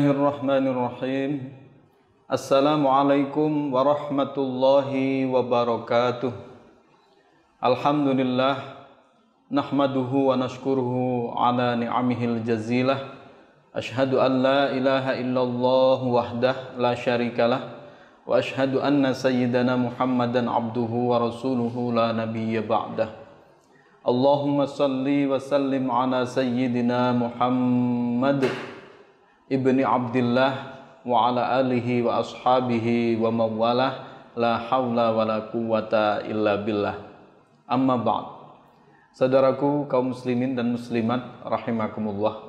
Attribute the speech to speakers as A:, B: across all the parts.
A: الله الرحمن الرحيم السلام عليكم ورحمة الله وبركاته الحمد لله نحمده ونشكره على نعمه الجزيلة أشهد أن لا إله إلا الله وحده لا شريك له وأشهد أن سيدنا محمدا عبده ورسوله لا نبي بعده اللهم صل وسلم على سيدنا محمد ibni Abdullah wa ala alihi wa ashabihi wa mawalah la haula wa la quwata illa billah. Amma ba'd. Saudaraku kaum muslimin dan muslimat rahimakumullah.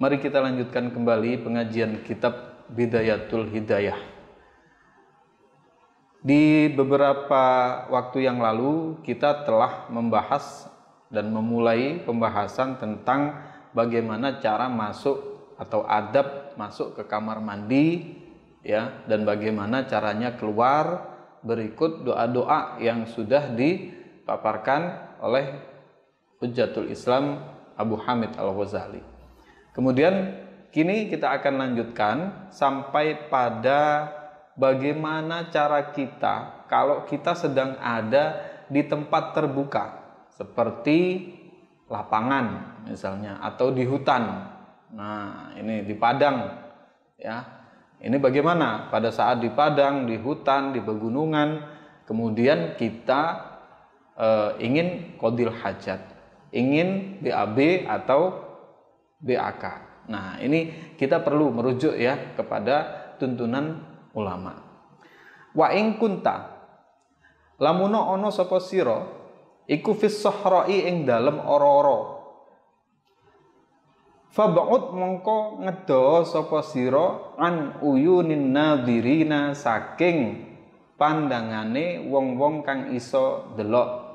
A: Mari kita lanjutkan kembali pengajian kitab bidayatul hidayah. Di beberapa waktu yang lalu kita telah membahas dan memulai pembahasan tentang bagaimana cara masuk atau adab masuk ke kamar mandi ya dan bagaimana caranya keluar berikut doa-doa yang sudah dipaparkan oleh Hujjatul Islam Abu Hamid Al-Ghazali. Kemudian kini kita akan lanjutkan sampai pada bagaimana cara kita kalau kita sedang ada di tempat terbuka seperti lapangan misalnya atau di hutan. Nah, ini di padang ya. Ini bagaimana pada saat di padang, di hutan, di pegunungan, kemudian kita e, ingin kodil hajat, ingin BAB atau BAK. Nah, ini kita perlu merujuk ya kepada tuntunan ulama. Wa ing kunta lamuno ono sapa sira iku fis sahra'i ing dalem ora-ora. Fab'ud mongko ngedo sapa sira an uyunin nadirina saking pandangane wong-wong kang iso delok.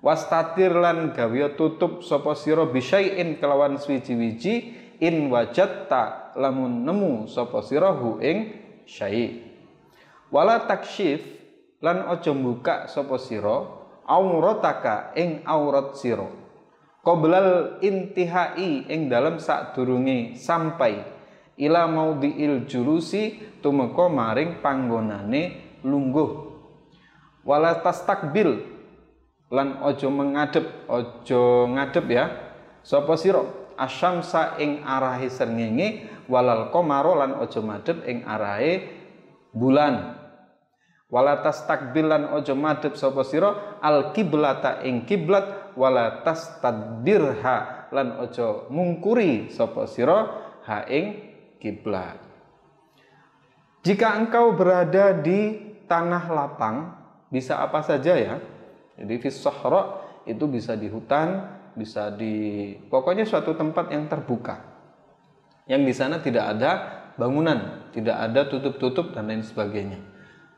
A: Wastatir lan gawe tutup sapa sira bisyai'in kelawan swiji-wiji in wajatta lamun nemu sapa sira hu ing syai. Wala taksyif lan aja buka sapa sira aurataka ing aurat sira qoblal intihai ing dalam sadurunge sampai ila maudhi'il julusi tumeka maring panggonane lungguh. Wala tastakbil lan ojo mengadep ojo ngadep ya. Sapa sira? Asyamsa ing arahe srengenge walal qamara lan ojo madhep ing arahe bulan wala tastakbil lan ojo madhep sapa sira al kiblata ing kiblat wala tastadbirha lan ojo mungkuri sapa sira ha ing kiblat jika engkau berada di tanah lapang bisa apa saja ya jadi fis itu bisa di hutan, bisa di pokoknya suatu tempat yang terbuka. Yang di sana tidak ada bangunan, tidak ada tutup-tutup dan lain sebagainya.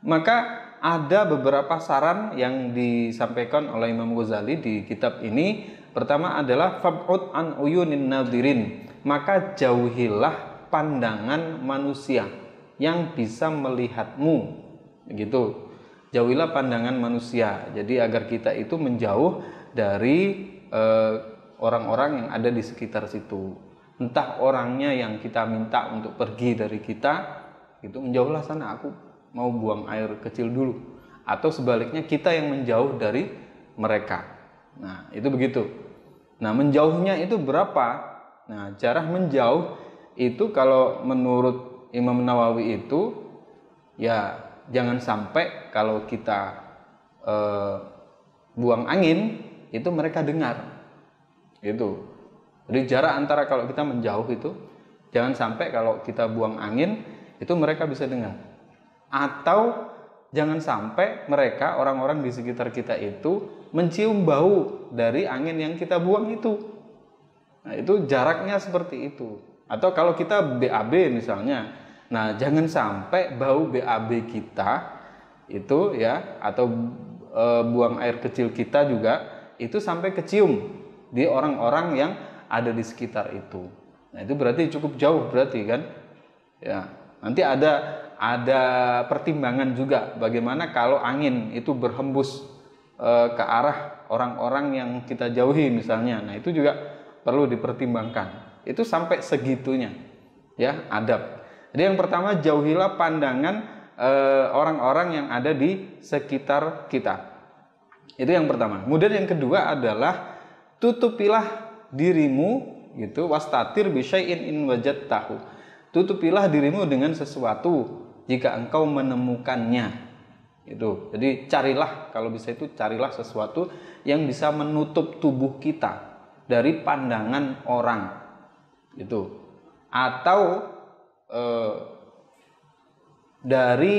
A: Maka ada beberapa saran yang disampaikan oleh Imam Ghazali di kitab ini. Pertama adalah fab'ud an uyunin nadirin. Maka jauhilah pandangan manusia yang bisa melihatmu. Begitu jauhilah pandangan manusia. Jadi agar kita itu menjauh dari eh, orang-orang eh, yang ada di sekitar situ. Entah orangnya yang kita minta untuk pergi dari kita, itu menjauhlah sana. Aku mau buang air kecil dulu. Atau sebaliknya kita yang menjauh dari mereka. Nah itu begitu. Nah menjauhnya itu berapa? Nah cara menjauh itu kalau menurut Imam Nawawi itu ya jangan sampai kalau kita uh, buang angin itu mereka dengar itu jadi jarak antara kalau kita menjauh itu jangan sampai kalau kita buang angin itu mereka bisa dengar atau jangan sampai mereka orang-orang di sekitar kita itu mencium bau dari angin yang kita buang itu nah itu jaraknya seperti itu atau kalau kita BAB misalnya Nah, jangan sampai bau BAB kita itu ya atau e, buang air kecil kita juga itu sampai kecium di orang-orang yang ada di sekitar itu. Nah, itu berarti cukup jauh berarti kan? Ya. Nanti ada ada pertimbangan juga bagaimana kalau angin itu berhembus e, ke arah orang-orang yang kita jauhi misalnya. Nah, itu juga perlu dipertimbangkan. Itu sampai segitunya. ya adab. Jadi yang pertama jauhilah pandangan eh, orang-orang yang ada di sekitar kita. Itu yang pertama. Kemudian yang kedua adalah tutupilah dirimu gitu wastatir bisyai'in in tahu. Tutupilah dirimu dengan sesuatu jika engkau menemukannya. Itu. Jadi carilah kalau bisa itu carilah sesuatu yang bisa menutup tubuh kita dari pandangan orang. Itu. Atau eh, dari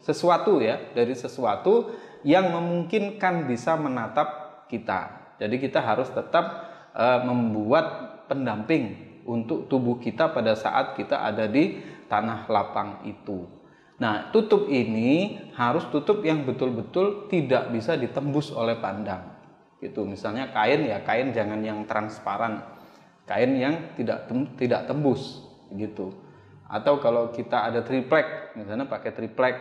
A: sesuatu ya, dari sesuatu yang memungkinkan bisa menatap kita. Jadi kita harus tetap uh, membuat pendamping untuk tubuh kita pada saat kita ada di tanah lapang itu. Nah, tutup ini harus tutup yang betul-betul tidak bisa ditembus oleh pandang. Gitu. Misalnya kain ya, kain jangan yang transparan. Kain yang tidak tem tidak tembus gitu. Atau kalau kita ada triplek, misalnya pakai triplek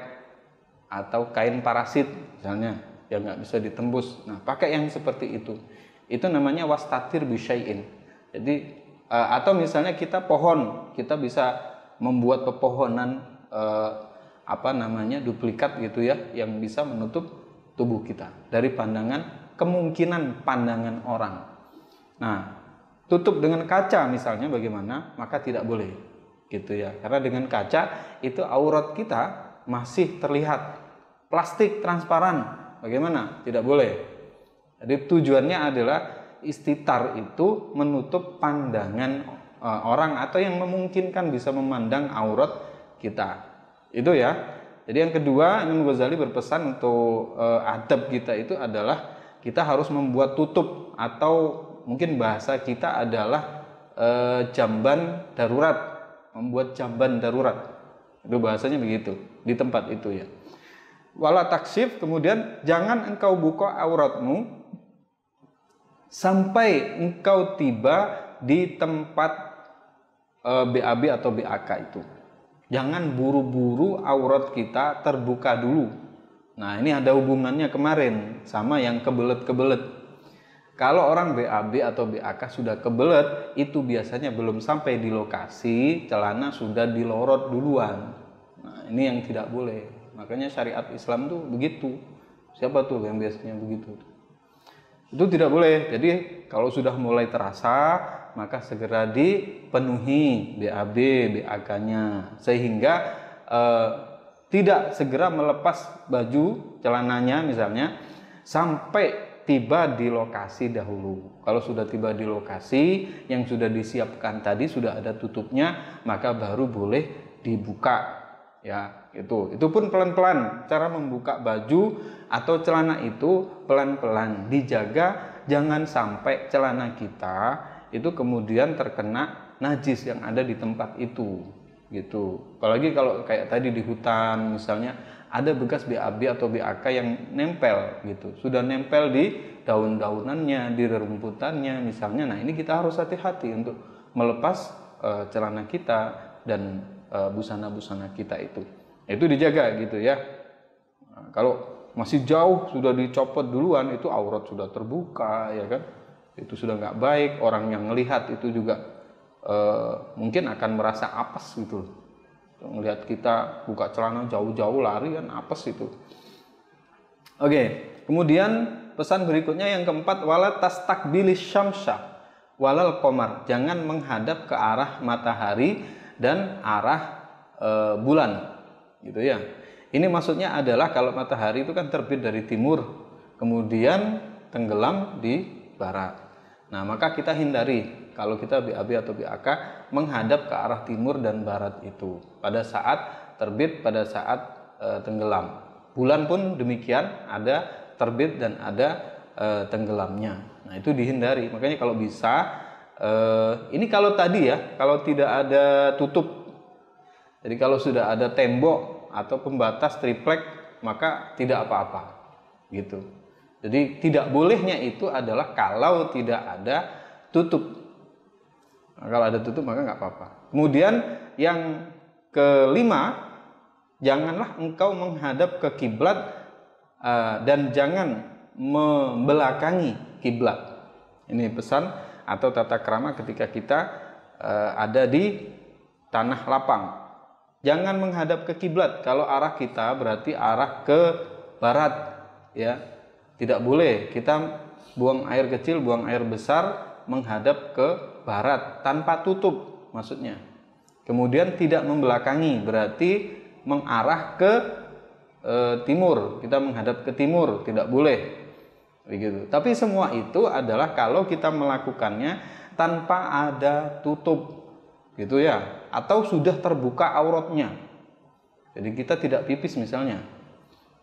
A: atau kain parasit misalnya yang nggak bisa ditembus. Nah, pakai yang seperti itu. Itu namanya wastatir bisyai'in. Jadi uh, atau misalnya kita pohon, kita bisa membuat pepohonan uh, apa namanya duplikat gitu ya yang bisa menutup tubuh kita dari pandangan kemungkinan pandangan orang. Nah, tutup dengan kaca misalnya bagaimana? Maka tidak boleh gitu ya. Karena dengan kaca itu aurat kita masih terlihat plastik transparan. Bagaimana? Tidak boleh. Jadi tujuannya adalah istitar itu menutup pandangan uh, orang atau yang memungkinkan bisa memandang aurat kita. Itu ya. Jadi yang kedua Imam Ghazali berpesan untuk uh, adab kita itu adalah kita harus membuat tutup atau mungkin bahasa kita adalah uh, jamban darurat, membuat jamban darurat. Itu bahasanya begitu di tempat itu ya. Wala taksif kemudian jangan engkau buka auratmu sampai engkau tiba di tempat e, eh, BAB atau BAK itu. Jangan buru-buru aurat kita terbuka dulu. Nah, ini ada hubungannya kemarin sama yang kebelet-kebelet. Kalau orang BAB atau BAK sudah kebelet, itu biasanya belum sampai di lokasi, celana sudah dilorot duluan. Nah, ini yang tidak boleh. Makanya syariat Islam tuh begitu. Siapa tuh yang biasanya begitu? Itu tidak boleh. Jadi kalau sudah mulai terasa, maka segera dipenuhi BAB, BAK-nya sehingga eh, tidak segera melepas baju celananya misalnya sampai tiba di lokasi dahulu. Kalau sudah tiba di lokasi yang sudah disiapkan tadi sudah ada tutupnya, maka baru boleh dibuka. Ya, itu. Itu pun pelan-pelan. Cara membuka baju atau celana itu pelan-pelan dijaga jangan sampai celana kita itu kemudian terkena najis yang ada di tempat itu gitu. Apalagi kalau kayak tadi di hutan misalnya ada bekas BAB atau BAK yang nempel gitu. Sudah nempel di daun-daunannya, di rerumputannya misalnya. Nah, ini kita harus hati-hati untuk melepas uh, celana kita dan busana busana-busana kita itu. Itu dijaga gitu ya. Nah, kalau masih jauh sudah dicopot duluan itu aurat sudah terbuka ya kan itu sudah nggak baik orang yang melihat itu juga uh, mungkin akan merasa apes gitu melihat kita buka celana jauh-jauh lari kan apes itu. Oke kemudian pesan berikutnya yang keempat wala tas takbilis syamsya walal komar jangan menghadap ke arah matahari dan arah e, bulan gitu ya. Ini maksudnya adalah kalau matahari itu kan terbit dari timur, kemudian tenggelam di barat. Nah, maka kita hindari kalau kita BAB atau BAK menghadap ke arah timur dan barat itu pada saat terbit, pada saat e, tenggelam. Bulan pun demikian, ada terbit dan ada e, tenggelamnya. Nah, itu dihindari. Makanya kalau bisa e, ini kalau tadi ya, kalau tidak ada tutup. Jadi kalau sudah ada tembok atau pembatas triplek maka tidak apa-apa gitu. Jadi tidak bolehnya itu adalah kalau tidak ada tutup. Nah, kalau ada tutup maka nggak apa-apa. Kemudian yang kelima, janganlah engkau menghadap ke kiblat uh, dan jangan membelakangi kiblat. Ini pesan atau tata krama ketika kita uh, ada di tanah lapang. Jangan menghadap ke kiblat. Kalau arah kita berarti arah ke barat, ya. Tidak boleh kita buang air kecil, buang air besar menghadap ke barat tanpa tutup maksudnya. Kemudian tidak membelakangi berarti mengarah ke e, timur. Kita menghadap ke timur, tidak boleh. Begitu. Tapi semua itu adalah kalau kita melakukannya tanpa ada tutup. Gitu ya. Atau sudah terbuka auratnya. Jadi kita tidak pipis misalnya.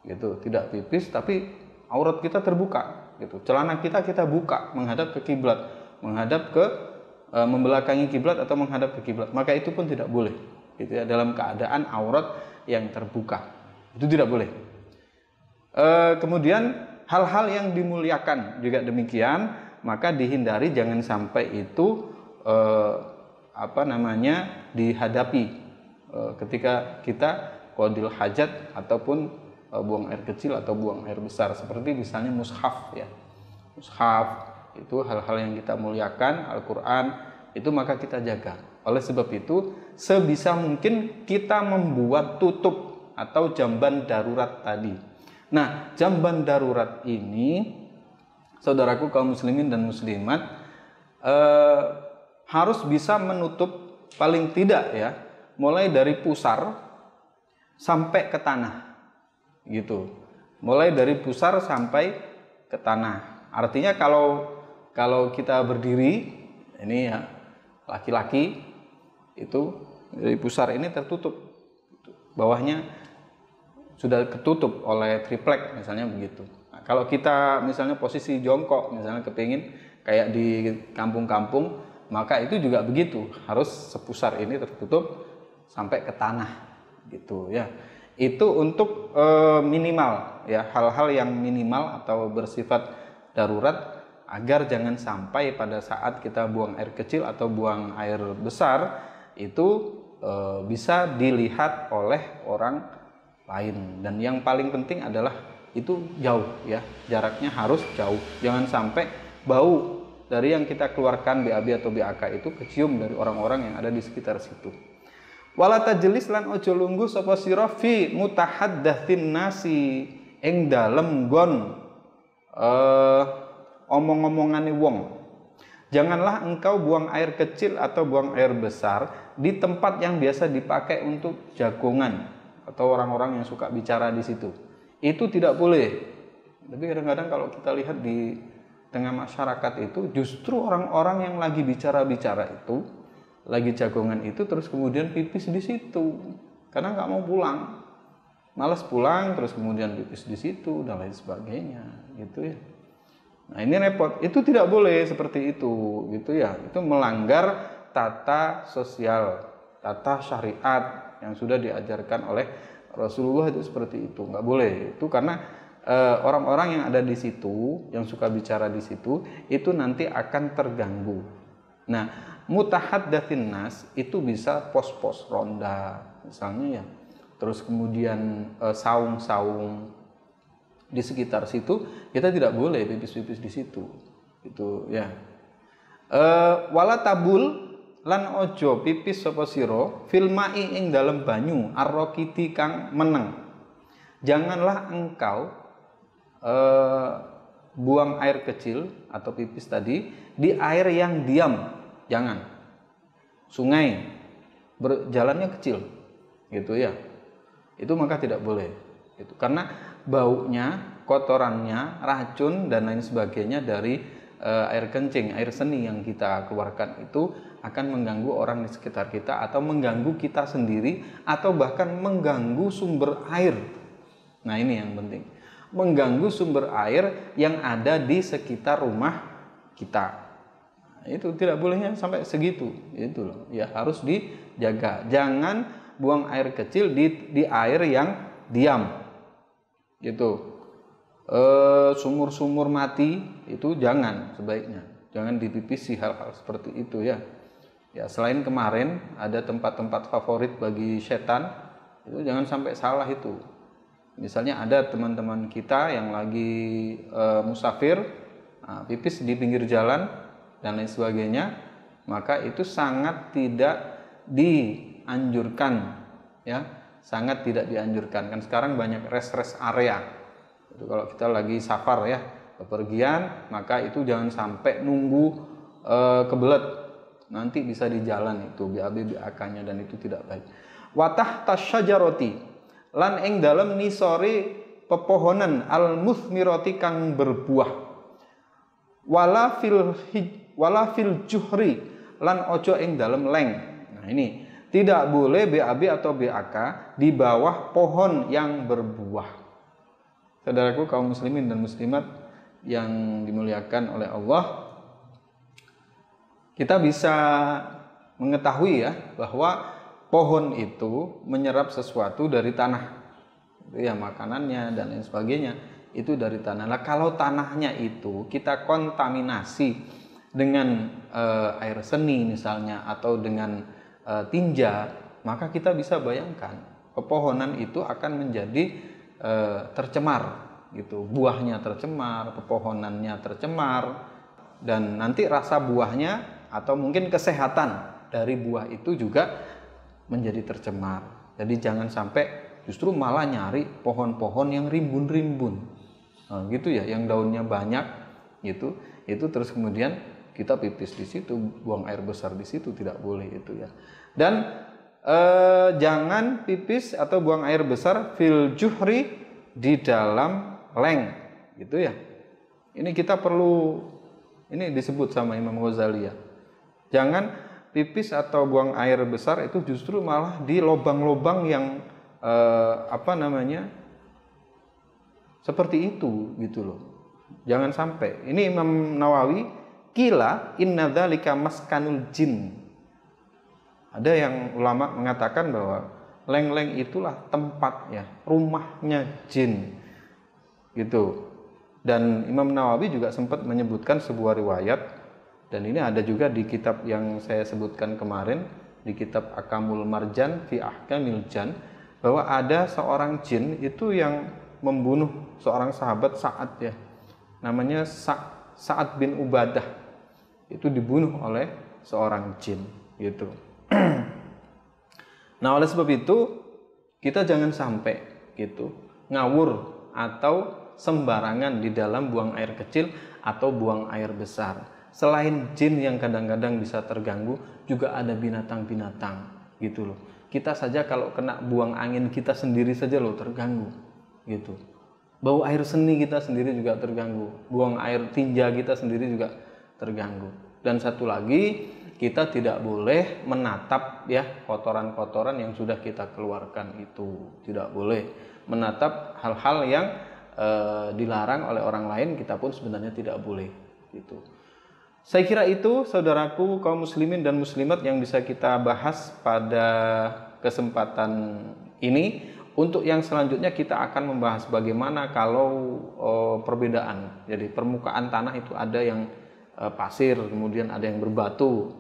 A: Gitu, tidak pipis tapi aurat kita terbuka gitu. Celana kita kita buka menghadap ke kiblat, menghadap ke e, membelakangi kiblat atau menghadap ke kiblat. Maka itu pun tidak boleh. Gitu ya dalam keadaan aurat yang terbuka. Itu tidak boleh. E, kemudian hal-hal yang dimuliakan juga demikian maka dihindari jangan sampai itu eh, apa namanya dihadapi eh, ketika kita kodil hajat ataupun buang air kecil atau buang air besar. Seperti misalnya mushaf ya. Mushaf itu hal-hal yang kita muliakan Al-Quran itu maka kita jaga. Oleh sebab itu sebisa mungkin kita membuat tutup atau jamban darurat tadi. Nah, jamban darurat ini, saudaraku kaum muslimin dan muslimat, eh, harus bisa menutup paling tidak ya, mulai dari pusar sampai ke tanah, gitu. Mulai dari pusar sampai ke tanah. Artinya kalau kalau kita berdiri, ini ya laki-laki itu dari pusar ini tertutup, bawahnya sudah ketutup oleh triplek misalnya begitu. Nah, kalau kita misalnya posisi jongkok misalnya kepingin kayak di kampung-kampung maka itu juga begitu harus sepusar ini tertutup sampai ke tanah gitu ya. Itu untuk e, minimal ya. Hal-hal yang minimal atau bersifat darurat agar jangan sampai pada saat kita buang air kecil atau buang air besar itu e, bisa dilihat oleh orang lain. Dan yang paling penting adalah itu jauh ya. Jaraknya harus jauh. Jangan sampai bau dari yang kita keluarkan BAB atau BAK itu kecium dari orang-orang yang ada di sekitar situ wala tajlis lan ojo lungguh sapa sira fi mutahaddatsin nasi ing dalem gon uh, omong-omongane wong Janganlah engkau buang air kecil atau buang air besar di tempat yang biasa dipakai untuk jagongan atau orang-orang yang suka bicara di situ. Itu tidak boleh. Tapi kadang-kadang kalau kita lihat di tengah masyarakat itu justru orang-orang yang lagi bicara-bicara itu, lagi jagongan itu terus kemudian pipis di situ karena nggak mau pulang. Males pulang terus kemudian pipis di situ dan lain sebagainya gitu ya. Nah, ini repot. Itu tidak boleh seperti itu gitu ya. Itu melanggar tata sosial, tata syariat yang sudah diajarkan oleh Rasulullah itu seperti itu nggak boleh itu karena eh, orang-orang yang ada di situ yang suka bicara di situ itu nanti akan terganggu nah mutahaddatsin nas itu bisa pos-pos ronda misalnya ya. Terus kemudian eh, saung-saung di sekitar situ kita tidak boleh pipis-pipis di situ. Itu ya. E, wala tabul lan ojo pipis sapa sira fil mai ing dalem banyu arrokiti kang meneng. Janganlah engkau eh, buang air kecil atau pipis tadi di air yang diam jangan sungai berjalannya kecil gitu ya itu maka tidak boleh itu karena baunya kotorannya racun dan lain sebagainya dari eh, air kencing air seni yang kita keluarkan itu akan mengganggu orang di sekitar kita atau mengganggu kita sendiri atau bahkan mengganggu sumber air. Nah, ini yang penting. Mengganggu sumber air yang ada di sekitar rumah kita. Itu tidak bolehnya sampai segitu. Itu loh. Ya harus dijaga. Jangan buang air kecil di di air yang diam. Gitu. sumur-sumur mati itu jangan sebaiknya. Jangan dipipisi hal-hal seperti itu ya. Ya, selain kemarin ada tempat-tempat favorit bagi setan, itu jangan sampai salah itu. Misalnya ada teman-teman kita yang lagi e, musafir, nah, pipis di pinggir jalan dan lain sebagainya, maka itu sangat tidak di dianjurkan ya. Sangat tidak dianjurkan. Kan sekarang banyak rest-rest area. Itu kalau kita lagi safar ya bepergian maka itu jangan sampai nunggu e, kebelet. Nanti bisa di jalan itu BAB BAK-nya dan itu tidak baik. Watah tasyajaroti lan ing dalam nisori pepohonan al muthmiroti kang berbuah. Wala fil wala fil juhri lan ojo ing dalam leng. Nah ini. Tidak boleh BAB atau BAK di bawah pohon yang berbuah. Saudaraku kaum muslimin dan muslimat yang dimuliakan oleh Allah kita bisa mengetahui ya bahwa pohon itu menyerap sesuatu dari tanah. Ya makanannya dan lain sebagainya. Itu dari tanah. Nah, kalau tanahnya itu kita kontaminasi dengan e, air seni misalnya atau dengan e, tinja, maka kita bisa bayangkan pepohonan itu akan menjadi e, tercemar gitu. Buahnya tercemar, pepohonannya tercemar dan nanti rasa buahnya atau mungkin kesehatan dari buah itu juga menjadi tercemar. Jadi jangan sampai justru malah nyari pohon-pohon yang rimbun-rimbun nah, gitu ya yang daunnya banyak gitu itu terus kemudian kita pipis di situ buang air besar di situ tidak boleh itu ya. Dan eh, jangan pipis atau buang air besar fil juhri di dalam leng gitu ya. Ini kita perlu ini disebut sama Imam Ghazali ya. Jangan pipis atau buang air besar itu justru malah di lobang-lobang yang eh, apa namanya seperti itu gitu loh. Jangan sampai. Ini Imam Nawawi kila inna dzalika maskanul jin. Ada yang ulama mengatakan bahwa leng-leng itulah tempat ya rumahnya jin. Gitu. Dan Imam Nawawi juga sempat menyebutkan sebuah riwayat dan ini ada juga di kitab yang saya sebutkan kemarin di kitab Akamul Marjan fi Ahkamil Jan bahwa ada seorang jin itu yang membunuh seorang sahabat saat ya. Namanya Sa bin Ubadah itu dibunuh oleh seorang jin gitu. Nah oleh sebab itu kita jangan sampai gitu ngawur atau sembarangan di dalam buang air kecil atau buang air besar. Selain jin yang kadang-kadang bisa terganggu juga ada binatang-binatang gitu loh. Kita saja kalau kena buang angin kita sendiri saja loh terganggu gitu. Bau air seni kita sendiri juga terganggu. Buang air tinja kita sendiri juga terganggu dan satu lagi kita tidak boleh menatap ya kotoran-kotoran yang sudah kita keluarkan itu tidak boleh menatap hal-hal yang e, dilarang oleh orang lain kita pun sebenarnya tidak boleh gitu saya kira itu saudaraku kaum muslimin dan muslimat yang bisa kita bahas pada kesempatan ini. Untuk yang selanjutnya kita akan membahas bagaimana kalau oh, perbedaan. Jadi permukaan tanah itu ada yang pasir, kemudian ada yang berbatu,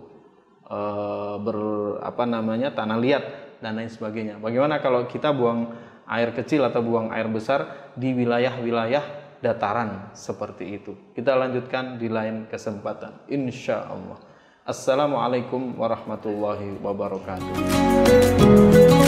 A: eh, ber apa namanya tanah liat dan lain sebagainya. Bagaimana kalau kita buang air kecil atau buang air besar di wilayah-wilayah dataran seperti itu. Kita lanjutkan di lain kesempatan. Insya Allah. Assalamualaikum warahmatullahi wabarakatuh.